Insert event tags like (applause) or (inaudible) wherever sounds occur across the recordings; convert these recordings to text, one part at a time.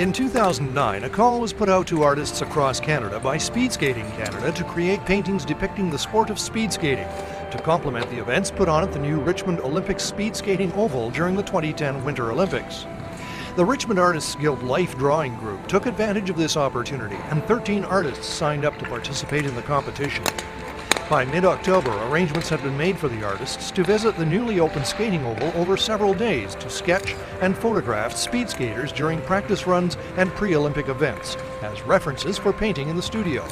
In 2009, a call was put out to artists across Canada by Speed Skating Canada to create paintings depicting the sport of speed skating to complement the events put on at the new Richmond Olympic Speed Skating Oval during the 2010 Winter Olympics. The Richmond Artists Guild Life Drawing Group took advantage of this opportunity and 13 artists signed up to participate in the competition. By mid-October, arrangements had been made for the artists to visit the newly opened skating oval over several days to sketch and photograph speed skaters during practice runs and pre-Olympic events as references for painting in the studio.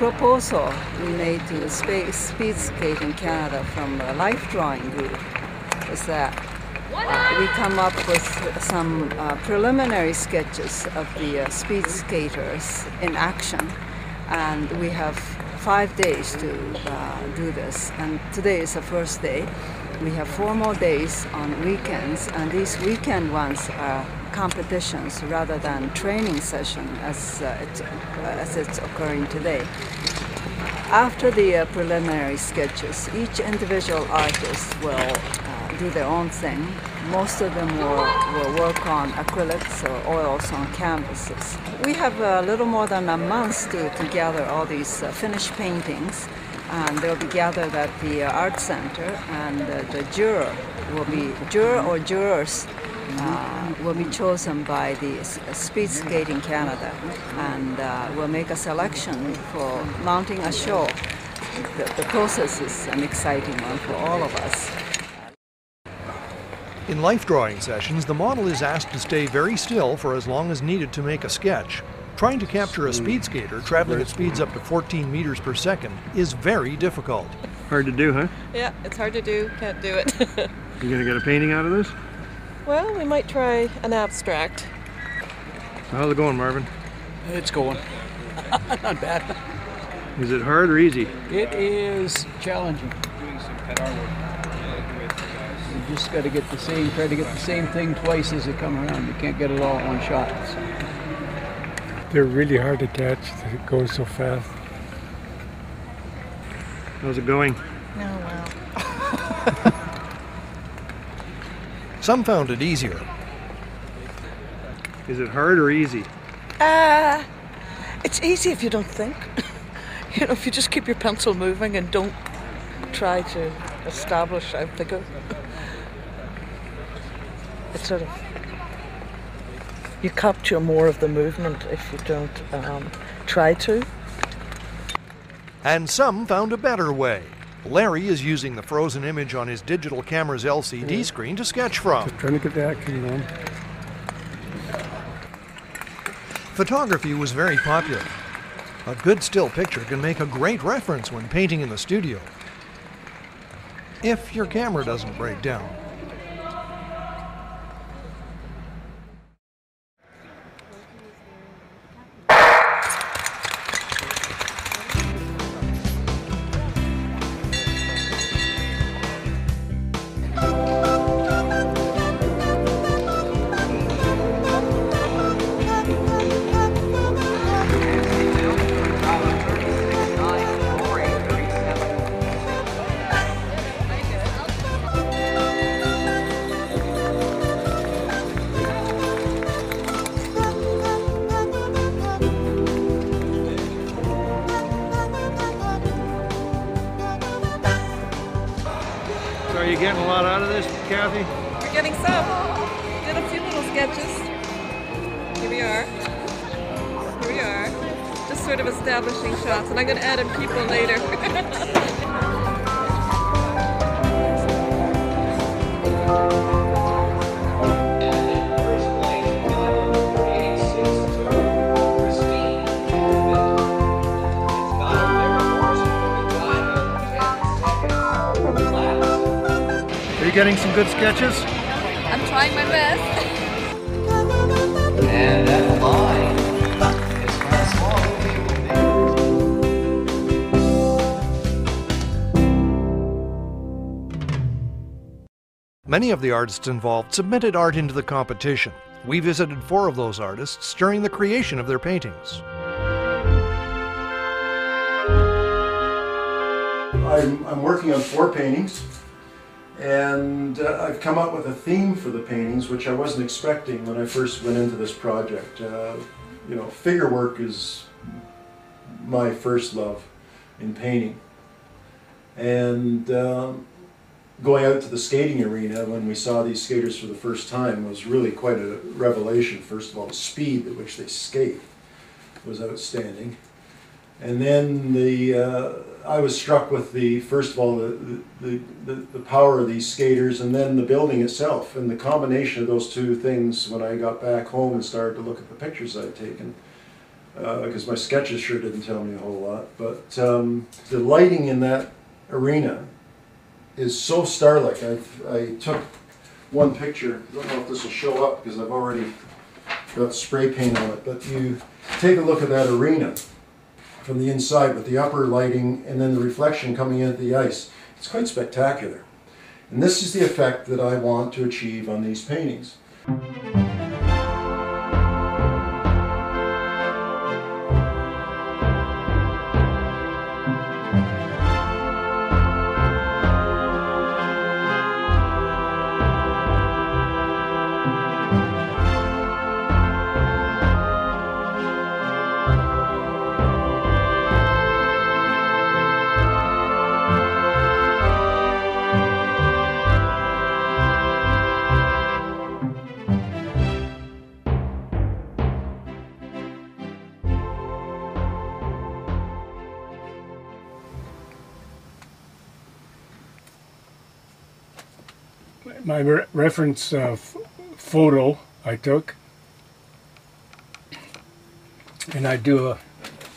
Proposal we made to the Space Speed Skating Canada from the Life Drawing Group was that uh, we come up with some uh, preliminary sketches of the uh, speed skaters in action, and we have five days to uh, do this. And today is the first day. We have four more days on weekends, and these weekend ones are competitions rather than training session as, uh, it, uh, as it's occurring today. After the uh, preliminary sketches, each individual artist will uh, do their own thing. Most of them will, will work on acrylics or oils on canvases. We have a little more than a month to, to gather all these uh, finished paintings and they'll be gathered at the uh, art center and uh, the juror will be juror or jurors will be chosen by the Speed Skating Canada and uh, will make a selection for mounting a show. The, the process is an exciting one for all of us. In life drawing sessions, the model is asked to stay very still for as long as needed to make a sketch. Trying to capture a speed skater traveling at speeds up to 14 meters per second is very difficult. Hard to do, huh? Yeah, it's hard to do. Can't do it. (laughs) You gonna get a painting out of this? Well, we might try an abstract. How's it going, Marvin? It's going. (laughs) Not bad. Is it hard or easy? It is challenging. You just got to get the same, try to get the same thing twice as they come around. You can't get it all in one shot. They're really hard to catch. It goes so fast. How's it going? (laughs) Some found it easier. Is it hard or easy? Uh, it's easy if you don't think. (laughs) you know, if you just keep your pencil moving and don't try to establish how to go. It's sort of. You capture more of the movement if you don't um, try to. And some found a better way. Larry is using the frozen image on his digital camera's LCD screen to sketch from. Just trying to get the action going. Photography was very popular. A good still picture can make a great reference when painting in the studio. If your camera doesn't break down. Getting a lot out of this, Kathy? We're getting some. Did a few little sketches. Here we are. Here we are. Just sort of establishing shots, and I'm going to add in people later. (laughs) getting some good sketches? I'm trying my best. And that line is Francois Louis. Many of the artists involved submitted art into the competition. We visited four of those artists during the creation of their paintings. I'm, I'm working on four paintings, and uh, I've come up with a theme for the paintings, which I wasn't expecting when I first went into this project. Uh, you know, figure work is my first love in painting, and um, going out to the skating arena when we saw these skaters for the first time was really quite a revelation. First of all, the speed at which they skate was outstanding. And then the, uh, I was struck with the, first of all, the, the, the, the power of these skaters and then the building itself. And the combination of those two things when I got back home and started to look at the pictures I'd taken, because my sketches sure didn't tell me a whole lot. But um, the lighting in that arena is so starlike. I've, I took one picture, I don't know if this will show up because I've already got spray paint on it, but you take a look at that arena from the inside with the upper lighting and then the reflection coming into the ice. It's quite spectacular. And this is the effect that I want to achieve on these paintings. My re- reference uh, photo I took, and I do a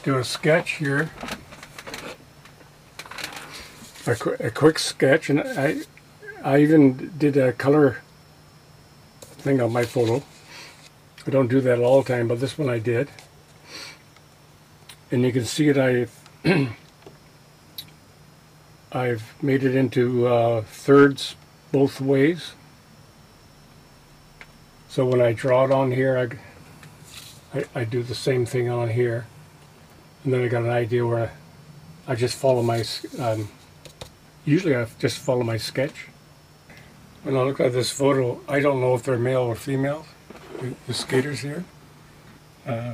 do a sketch here, a, qu- a quick sketch, and I I even did a color thing on my photo. I don't do that all the time, but this one I did, and you can see it. I (clears throat) I've made it into uh, thirds both ways. So when I draw it on here, I, I, I do the same thing on here. And then I got an idea where I, I just follow my, um, usually I just follow my sketch. When I look at this photo, I don't know if they're male or female, the, the skaters here. Uh,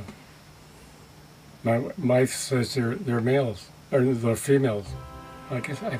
my wife says they're, they're males, or they're females. I guess I